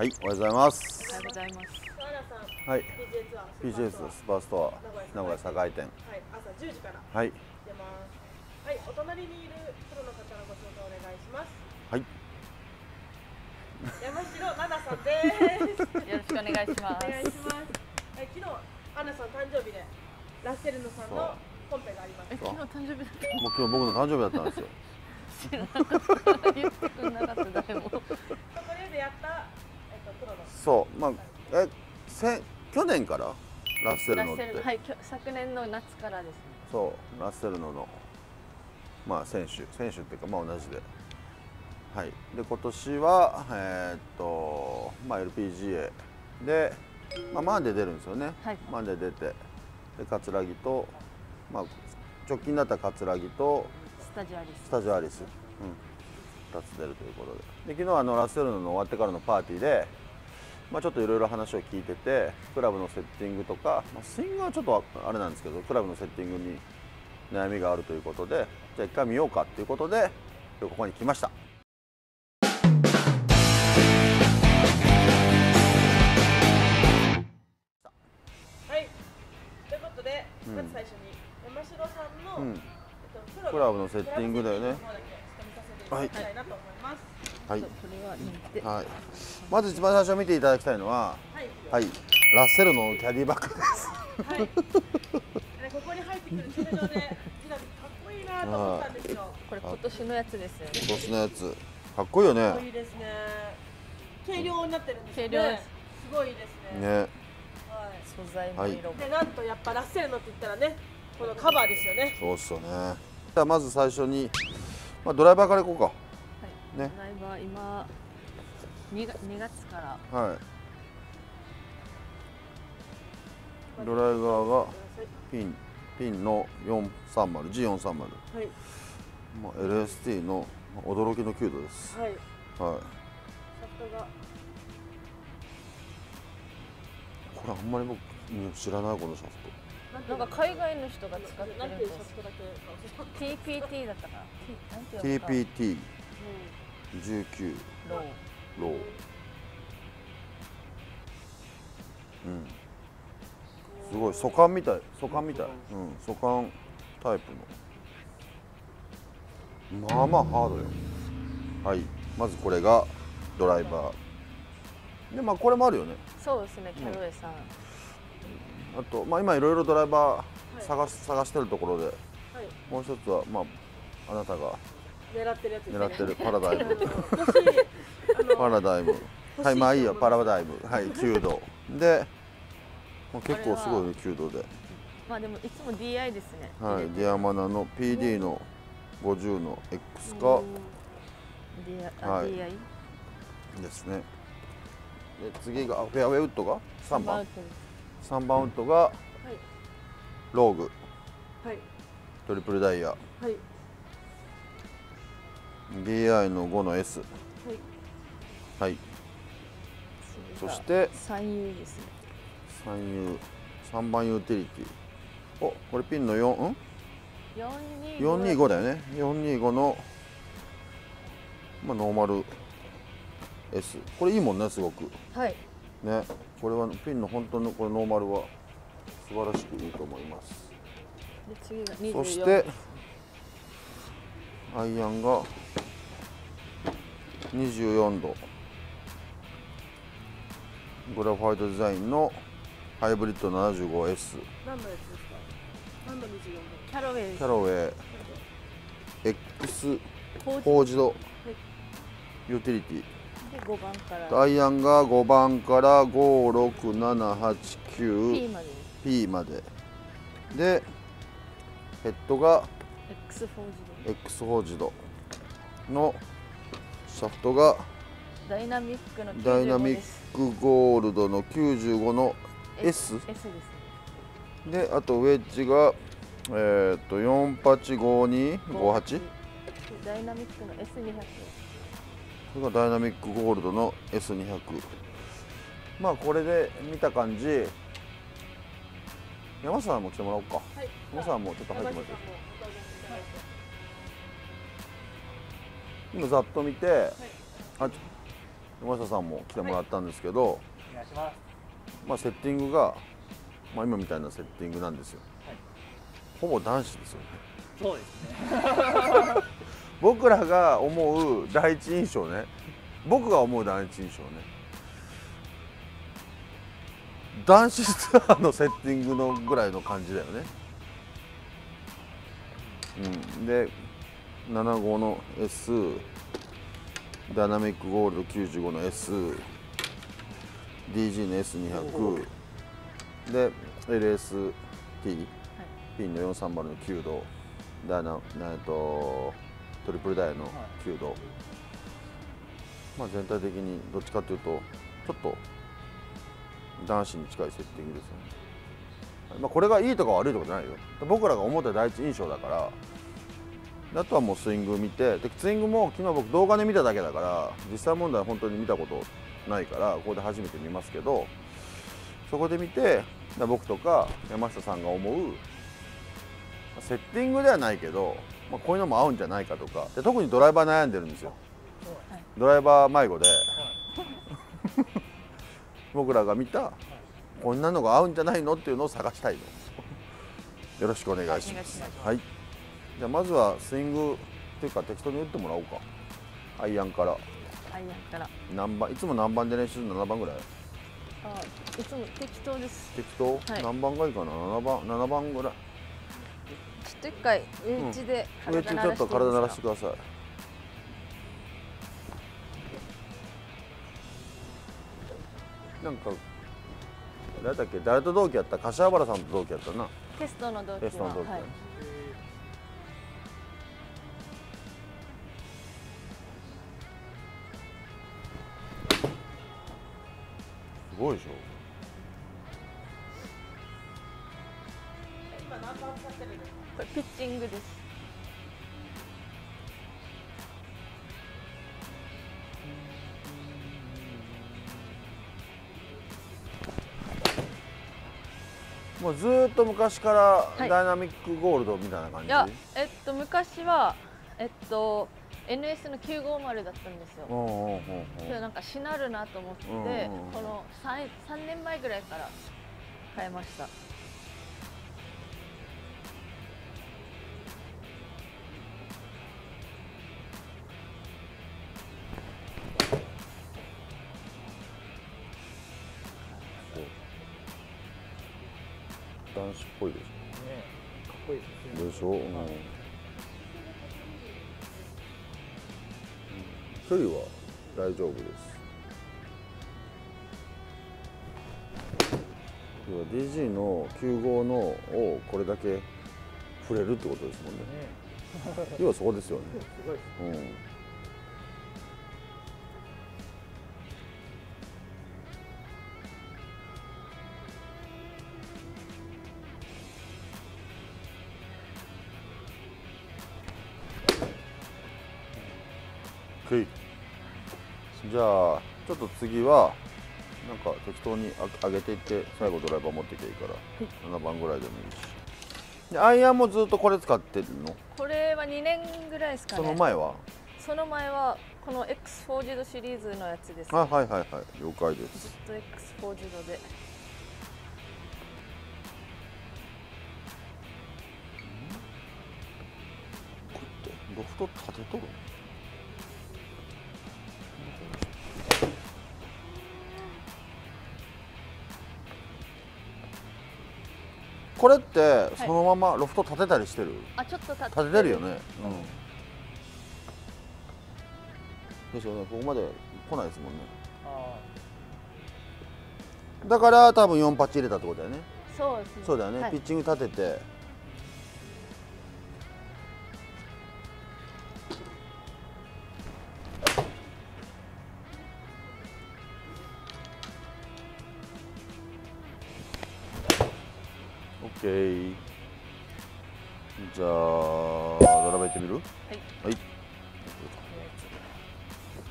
はい、おはようございます。おはようございます。はい、PJ ツアースーパーストア名古屋栄店。はい、朝10時からはい、出ます。はい、お隣にいるプロの方のご紹介お願いします。はい、山城奈々さんです。よろしくお願いします。お願いします。はい、昨日アナさん誕生日でラッセルノさんのコンペがありまえ、す。昨日誕生日だっもう今日僕の誕生日だったんですよ。た。知らなかった。言ってくんなかった誰も。そこで出会ったそう、まあ、え、せ去年から？ラッセルノって。はい、昨年の夏からですね。そう、ラッセルノの。まあ選手、選手っていうかまあ同じで。はい、で今年はえーっとまあ LPGA で、まあ、マンデー出るんですよね、はい。マンデー出て。で葛城と、まあ、直近だったら葛城とスタジアリス。スタジオアリス、うん、2つ出るということで。で昨日あのラッセルノの終わってからのパーティーで、まあ、ちょっといろいろ話を聞いててクラブのセッティングとか、まあ、スイングはちょっとあれなんですけどクラブのセッティングに悩みがあるということでじゃあ一回見ようかということで今日ここに来ました。はい。ということで、うんまず最初に山城さんの、うんえっとクラブのセッティングだよね。はいこれは見て。はい、まず一番最初見ていただきたいのは、はい。はい、ラッセルのキャディバッグです。はい。でここに入ってくる球場で、実はかっこいいなと思ったんですよ。これ今年のやつですよね。今年のやつ、かっこいいよかっこいね。いですね。軽量になってるんですよね。軽量ですすごいですね。ね、はい。素材の色も。でなんとやっぱラッセルノって言ったらね、このカバーですよね。そうっすよね。じゃあまず最初に、まあ、ドライバーからいこうはい。ねドライバー今2月2月からか。はい。ドライバーがピン、ピンの430、G430、はい。まあ、LST のまあ驚きの9度です。はい。はい。シャフトがこれあんまり僕うん知らないこのシャフなんか海外の人が使ってなんるんでていうシャフトだけか？教えて TPT だったかな。TPT う19ロー。ロー。うん。すごい素管みたい素管みたい、うん、素管タイプのまあまあハードよはいまずこれがドライバーでまあこれもあるよねそうですね。キャロエさん。あとまあ今いろいろドライバーい探し、探してるところではい。もう一つはまああなたが狙ってるやつですね。狙ってるパラダイム パラダイム。はいまあいいよパラダイム。はい9度で、まあ、結構すごいね9度で。まあでもいつも DI ですね。はい、ディアマナの PD の50の X か。DI ですね。で次があフェアウェイウッドが？3アウ番トです。3番ウッドがはい。ローグ。はい。トリプルダイヤ。はい。DI の5の S はい。はい。そして三 U ですね。3 U 3番ユーティリティ。おこれピンの4ん？四二425だよね。425のまあノーマル S これいいもんねすごく。はい。ね。これはピンの本当のこれノーマルは素晴らしくいいと思います。で次が二十四。そしてアイアンが24度グラファイトデザインのハイブリッド 75S 何のやつですか？何の24キャロウェイキャロウェイ。 X フォージドユーティリティ。で五番から。アイアンが5番から5、6、7、8、P 9、まで。です P まで。でヘッドが X フォージで X フォージドのシャフトがダイナミックのダイナミッ95ですクゴールドの95の S S です。ねであとウェッジがえー、と485258ダイナミックの S200 これがダイナミックゴールドの S200 まあこれで見た感じ。山下さんも来てもらおうか。はい。山下さんもちょっと入ってもらって。いい今ざっと見て、あち山下さんも来てもらったんですけど、お願い。しますまあ、セッティングが、まあ、今みたいなセッティングなんですよ、はい。ほぼ男子ですよね。そうですね。僕らが思う第一印象ね。僕が思う第一印象ね。男子ツアーのセッティングのぐらいの感じだよね。うん。で75の S ダイナミックゴールド95の SDG の S200 で LST ピンの430の9度。ダイナえっとトリプルダイの9度、まあ、全体的にどっちかというとちょっと男子に近いセッティングですよね、まあ、これがいいとか悪いとかじゃないよ。僕らが思った第一印象だからであとはもうスイング見てでスイングも昨日僕動画で見ただけだから実際問題は本当に見たことないからここで初めて見ますけどそこで見てで僕とか山下さんが思うセッティングではないけど、まあ、こういうのも合うんじゃないかとかで特にドライバー悩んでるんですよ。ドライバー迷子で僕らが見たこんなのが合うんじゃないのっていうのを探したいの。よろしくお願いします。はいじゃあまずはスイングっていうか適当に打ってもらおうか。アイアンから。アイアンから。何番いつも何番で練習する7番ぐらい。あいつも適当です。適当、はい。何番がいいかな？7番7番ぐらい。ちょっと一回上打ちで上中ちょっと体鳴らしてください。なんか誰だっけ？誰と同期やった？柏原さんと同期やったな。テストの同期テストの同期、ははいごいでしょ。今何番使ってるんですかこれピッチングです。もうずーっと昔からはい。ダイナミックゴールドみたいな感じ、いやえっと昔はえっと NS の950だったんですよ。うんうんうんう。んけどなんかしなるなと思って、この 3, 3年前ぐらいから変えました。男子っぽいでしね。かっこいいですょでしょ、うん距離は大丈夫です。要は DG の95のをこれだけ触れるってことですもんね。ね。要はそこですよね、うん、OK じゃあちょっと次はなんか適当にあ上げていって最後ドライバー持っていけばいいから、7番ぐらいでもいいし。でアイアンもずっとこれ使ってるの、これは2年ぐらいですかね。その前は？その前はこの X フォージドシリーズのやつです。あはいはいはい了解でずっすと X フォージドでロフト立てとるこれってそのままロフト立てたりしてる、あちょっと立って立ててるよね。うん。ですよねここまで来ないですもんね。あだから多分4パッチ入れたってことだよね。そうですね。そうだよね、はい。ピッチング立てて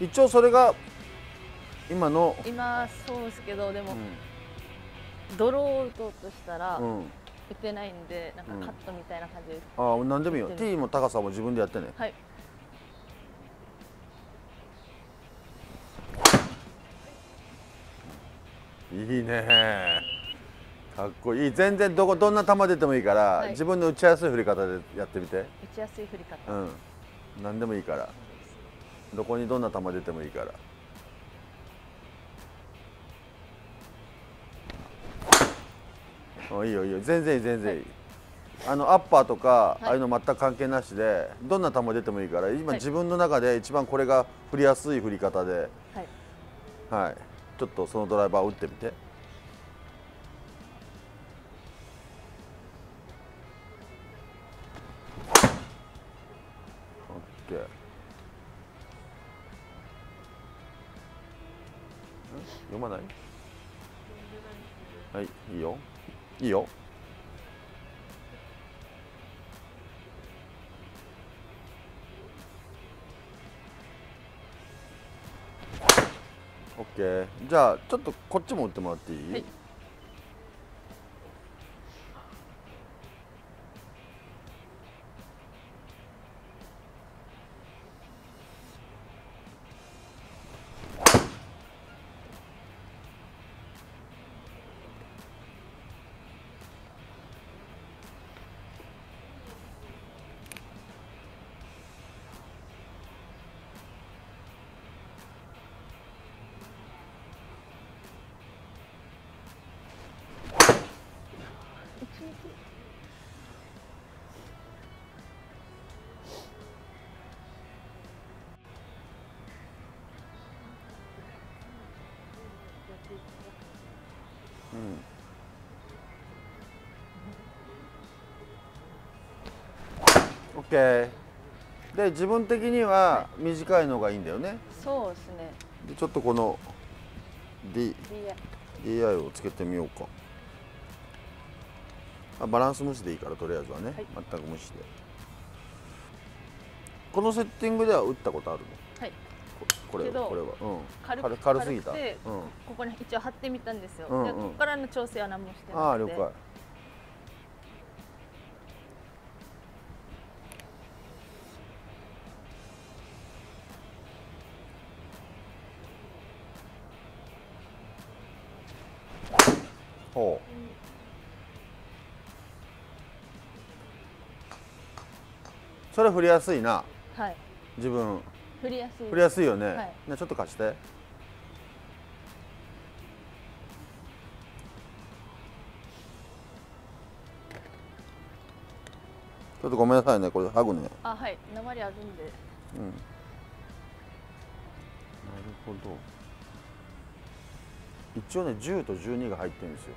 一応それが今の、今そうですけどでも、うドローを打とうとしたら、んうん、打てないんでなんかカットみたいな感じで、ああ何でもいいよ。T も高さも自分でやってね。はい。いいね。かっこいい。全然どこどんな球出てもいいから、はい。自分の打ちやすい振り方でやってみて。打ちやすい振り方、うん。何でもいいからどこにどんな球出てもいいから。あいいよいいよ全然いい全然いい、あのアッパーとか、い。ああいうの全く関係なしでどんな球出てもいいから今、はい。自分の中で一番これが振りやすい振り方で、はい。はい、ちょっとそのドライバーを打ってみて。まない？はい、いいよ。いいよ。オッケー。じゃあちょっとこっちも打ってもらっていい？はいオッケー。で自分的には短いのがいいんだよね。そうですねでちょっとこの D DI をつけてみようか。あバランス無視でいいからとりあえずはね、はい全く無視で。このセッティングでは打ったことあるの？はいここれけどこれは、うん、軽軽軽すぎた。ここに一応貼ってみたんですよ、でここからの調整は何もしてなああ了解。ほう。それ振りやすいな。はい自分振りやすい振りやすいよね。はいねちょっと貸して。ちょっとごめんなさいね、これハグね。なるあはい鉛あるんでほど。一応ね、10と12が入ってるんですよ。